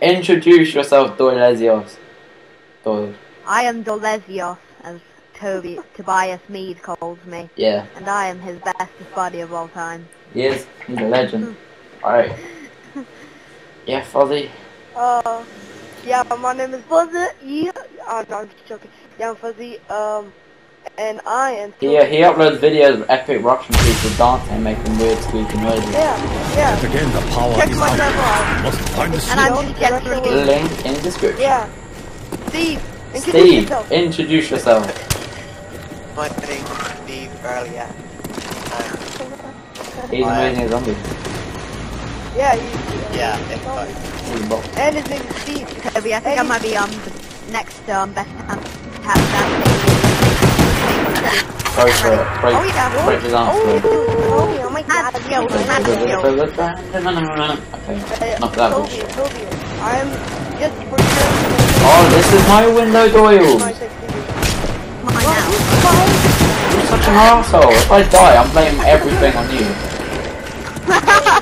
introduce yourself, Doylesios. Doyle. I am Dolesios, as Toby Tobias Mead calls me, Yeah, and I am his bestest buddy of all time. he is. He's a legend. Alright. Yeah, Fozzie. Uh, yeah, my name is Fuzzy. Yeah, oh, no, I'm just joking. Yeah, I'm Fuzzy. Um, and I am. He, uh, he uploads videos of epic Russian people dancing and making weird squeaky noises. Yeah, yeah. Again, the power Check is my out. level out. You must find the And I'm sword. just getting Link in the description. Yeah. Steve. introduce Steve, yourself. introduce yourself. My name is Steve Earlier. He's amazing as zombie. Yeah, you, Yeah, if so. He's a. And his name is Steve. Toby, I think I might be um the next um best um, Go for it. Oh, yeah. break his Oh, slowly. Toby, oh my god. Skills. Okay, of that. Toby. I'm just pretending. Oh, this is my window, Doyle! You're such an asshole. If I die, I'm blaming everything on you. Uh, uh, uh,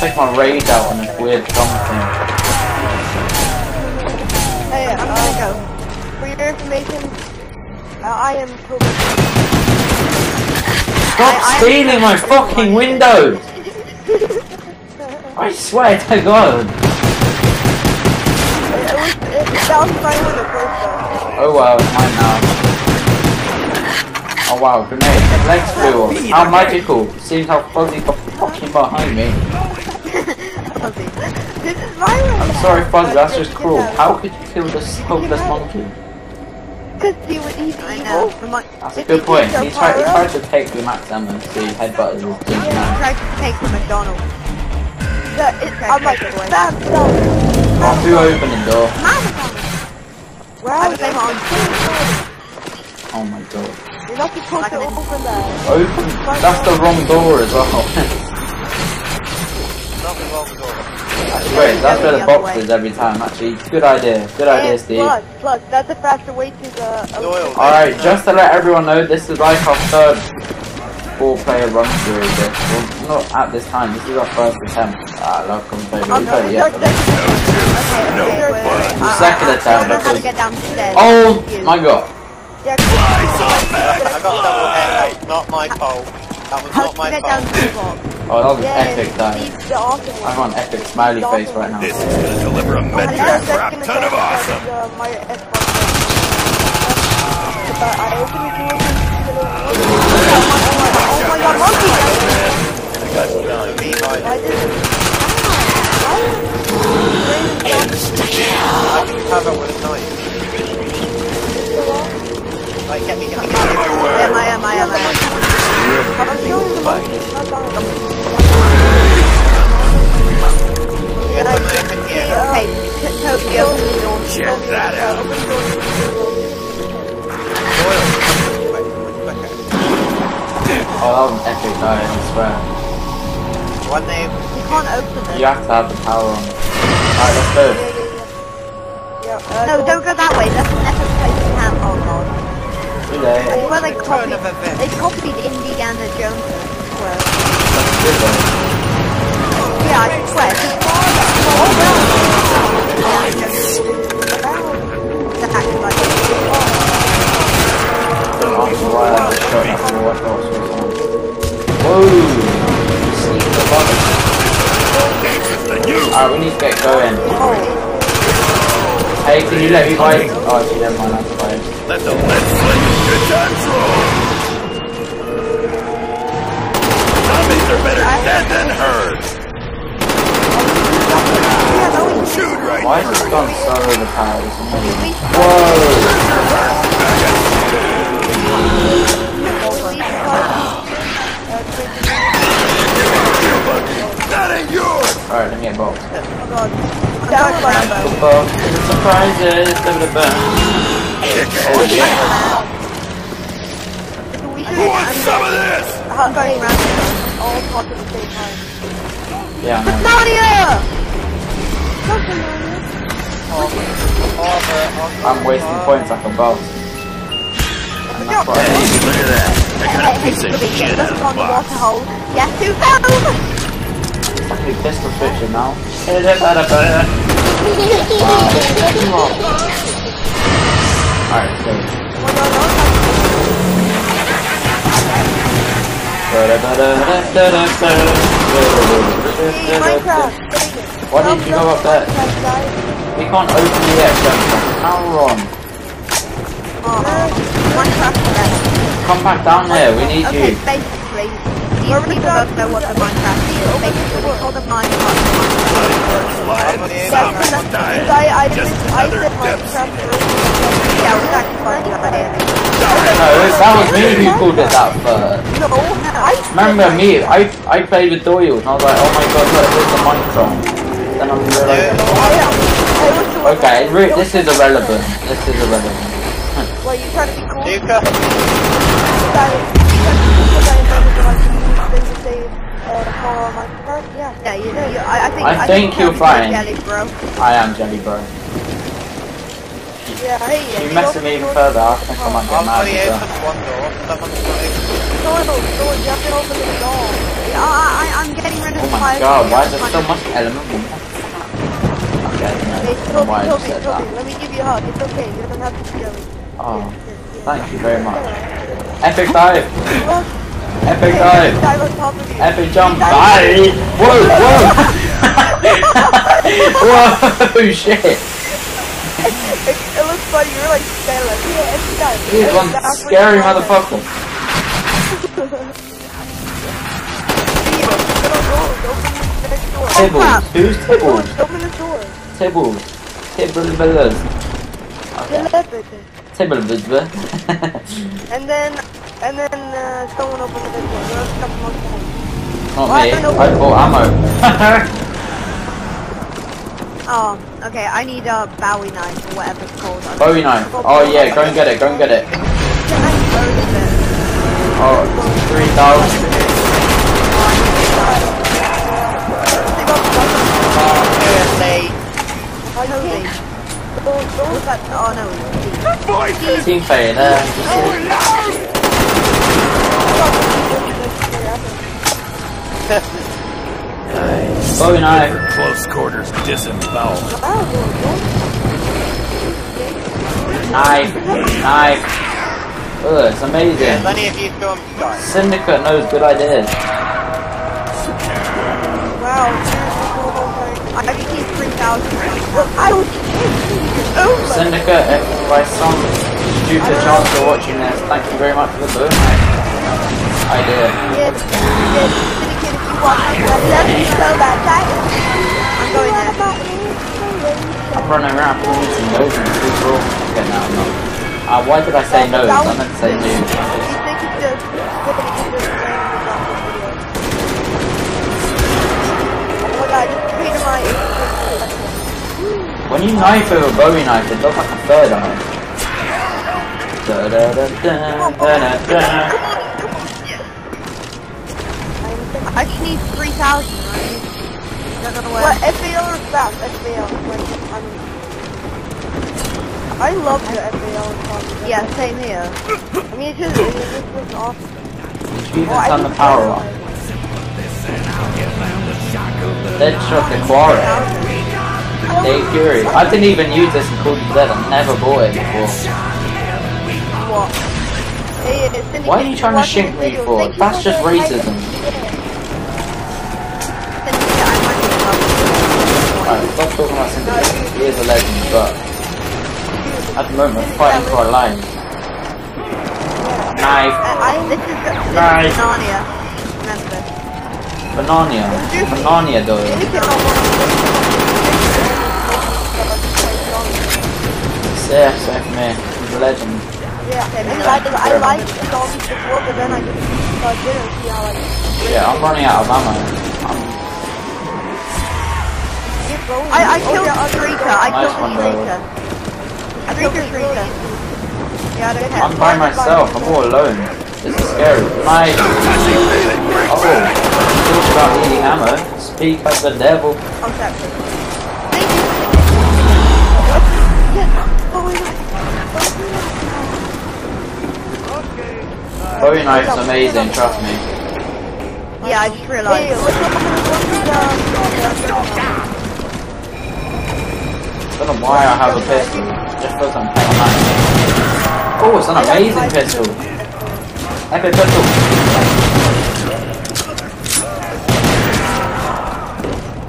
Take my rage out on this weird drum thing. Hey, I'm uh, gonna go. for your information, uh, I am Toby. Stop I- I- stealing my fucking windows! I swear to God! It, it was, it, that was my window first though. Oh wow, it's mine now. Oh wow, grenade. Legs flew off. How magical. Seems how Fuzzy got fucking behind me. This is. I'm sorry Fuzzy, that's just cruel. How could you kill this hopeless monkey? Because he was he's evil. That's a good point. He tried, he tried to take the max ammo, so he headbutted his team. tried to take the McDonald's. That it, I'm like, Take it away. stop, stop. Oh, who opened the door? My McDonald's. Where I are was on. Oh my god. You're not supposed to open that. Open? That's the wrong door as well. Not the. Actually, wait, that's where the box is every time. Actually, good idea. Good idea, Steve. Plus, plus, that's a faster way to the. Doyle. Alright, just to let everyone know, this is like our third four-player run through this. Well, not at this time, this is our first attempt. Ah, love commentary. I'm We've heard it sorry, yesterday. Okay, okay, wait, wait. The second I- I attempt, don't know how to because- get downstairs. Oh my god. Yeah, I got double head. Not my fault. That was How not my fault. to the box? Oh, that was yeah, epic dive. Steve's the awesome I one. want epic smiley face right now. This is gonna deliver a Oh, med yeah, pack that's crap ton of awesome. with, uh, my Xbox. But I opened the. Oh my god, monkey! Me, my- I did. I can cover with a knife. Like, get me, get me, get me. Am, I am, I am, I Check that out. Doyle. Quick, quicker. Oh, that was an epic dive, I swear. One name. You can't open the You it. have to have the power on. Alright, let's go. Yeah, uh, No, don't go that way. That's an late. I swear they copied, of they copied Indiana Jones. I swear. That's good though. Yeah, I swear. Oh well. That's actually like Don't ask me why I just shot that from the watch box or something. Whoa! Sneak the bottom. Alright, we need to get going. Oh. Hey, can you let me buy? Oh, actually, never mind, I'll buy. Let the lead slip get control. Zombies are better dead than hurt. Shoot right Why is this gun so overpowered? Whoa! That ain't yours. Alright, let me get a box. Oh, Down by surprises. Oh yeah. Who wants some of this? I'm going around all talk at the same time. Yeah, I know. Nadia! Armor, armor, I'm wasting points like a boss. And that's what I need. Look at that. got a piece of shit out of the on the box. water hole. Guess Fucking pistol switching now. Hit it, better, better. Alright, so. Why didn't you go up there? We can't open the air. How wrong? Minecraft. Come back down here, we need you. Basically, these people don't know what the Minecraft is. Basically, we call the Minecraft Flying someone dying. I, I, Just I another did Yeah, it was actually quite a good. No, that was me who called it that first. No, I Remember me, I I played with Doyle and I was like, oh my god, look, there's the microphone. Then I'm realizing, okay, re- this is irrelevant. This is irrelevant. Well, you try to be cool. I, think, you're fine. Jelly, bro. I am jelly, bro. Yeah, hey. you're mess with me even further, I think I might get mad. Somebody opened one door, you have to open the door. I, I, I'm getting rid of Oh my god, why is there so much element in? Okay, no, okay. Let me give you a hug, it's okay, you don't have to be jelly. Oh, yeah, yeah, yeah. thank you very much. Epic 5! Epic dive! dive on top of you. Epic jump! Bye! Whoa, whoa! whoa, shit! It, it looks funny, you're like, stay yeah, it's dive. He's Hey, one scary you call it. motherfucker. Beat him. Go, go, open the next door. Tibbles. Who's Tibbles? Open the door. Tibbles. Tibbles. Telepathy. Tibbles. And then, and then, uh, someone open the door. There's a couple more times. Not Well, I me. I bought ammo. Oh, okay, I need a Bowie knife or whatever it's called. I Bowie knife. Oh yeah, go and get it. Go and get it. Can I dispose of it? Oh, three thousand. Seriously. I know Toby. they. What's that? Oh no. Team there. Bowie knife. For close quarters disembowel. Knife. Knife. Ugh, it's amazing. There's only a few storms guys. Syndicate knows good ideas. Wow. I can keep 3,000. I was. Oh my. Syndicate, eh, if by some stupid chance you're watching this, thank you very much for the boom love you so bad. I'm running around pulling some nose and super cool. Okay, no, I'm not. Uh, why did I say no? I meant to say my When you knife with a Bowie knife, it does like a third eye. Da da da da da da da. I just need 3,000. right? Don't know where. What, FAL or fast? FAL. Like, I mean, I love the FAL and. Yeah, same here. I mean, it's just, it just looks awesome. Did you even Oh, I turn the just power realized- on? Deadshot Daiquiri. Hey Fury. I didn't even use this in Call of Duty. I never bought it before. What? Why are you trying to shink me for? That's just racism. Alright, stop talking about Syndicate. He is a legend, but at the moment, fighting for our lives. Knife. Nice. Narnia. Banania. Banania doll. Syndicate don't Yeah, same for me. He's a legend. Yeah, I mean, I, I like zombies before, but then I just uh, didn't see how like. Yeah, I'm running out of ammo. I'm Get. I, I Oh, killed yeah, Shrieker. I Nice killed one, bro. I killed Shrieker. Yeah, I'm by myself. I'm all alone. This is scary. My oh, talk about needing ammo. Speak as the devil. Oh, Bowie knife's amazing, trust me. Yeah, I just realised. let's look at this one. don't know why I have a pistol. Just because I'm playing that. Oh, it's an amazing pistol. Epic pistol.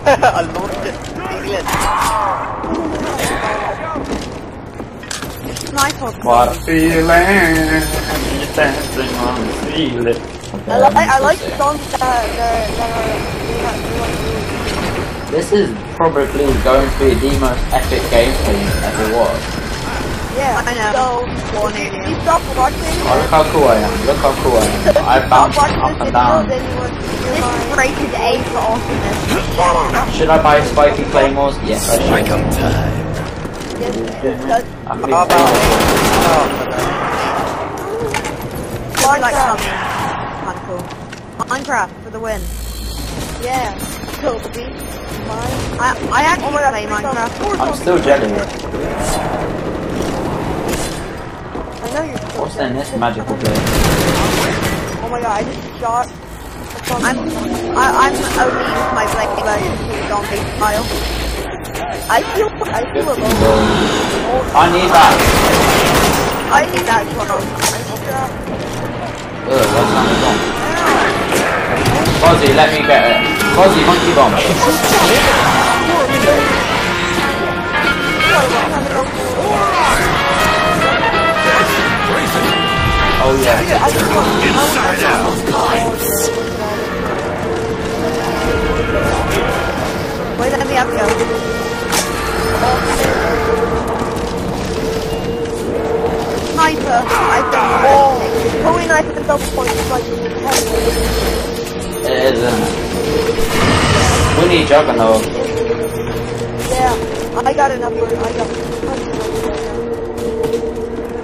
I launched it. England. Sniper. What a feeling. You're dancing on the ceiling. Okay, I like I I'm like the songs uh, that that that are This is probably going to be the most epic gameplay ever was. Yeah. I know. So if you. you stop watching. Oh, look how cool I am. Look how cool I am. I bounce up and down. Then you want This is rated A for awesomeness. Should I buy spiky claymores? Yes, I should. Like I'm time. Yes, yes, I'm How being about famous. I like Minecraft. something kind of cool. Minecraft for the win. Yeah. Toby. Mine. I I actually Oh my god, play Minecraft. I'm still jealous. I know you're still What's in this magical place? Oh my god, I just shot. a I'm I, I'm only using my play version to zombie style. I feel I feel alone. I need that. I think that's what I'm. Ugh, what's that bomb? Fozzie, let me get it. Fozzie, monkey bomb. Oh yeah. Inside out. Wait, let me up go. It isn't. We need Juggernaut. Yeah, I got enough. for- I got.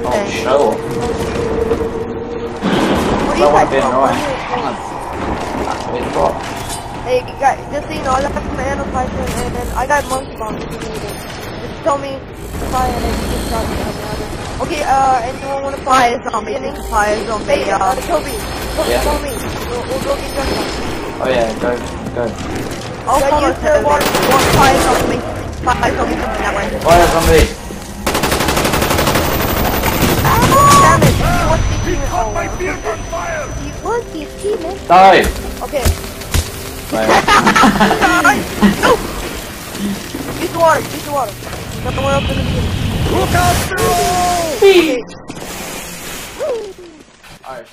Oh, show off. What I want to be annoying. That's a big. Hey guys, just so you know, I got of Python and then I got monkey bomb if you need it. Just tell me fire and then just shot me another. Okay, uh, anyone want to Fire fire zombie, beginning? fire zombie, Hey, uh, Toby, Toby, Yeah. tell me. We'll, we'll go get Juggernaut. Oh yeah, go, go. I'll Should follow the Toby. water? Fire zombie. Fire zombie coming that way. Fire zombie. Damn it, he wants to keep. My beard on fire! He wants to keep. Die. Okay. Fire. no! Use the water, use the water. Somewhere up in the beginning. Look out below! Alright,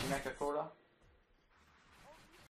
we make a crawler?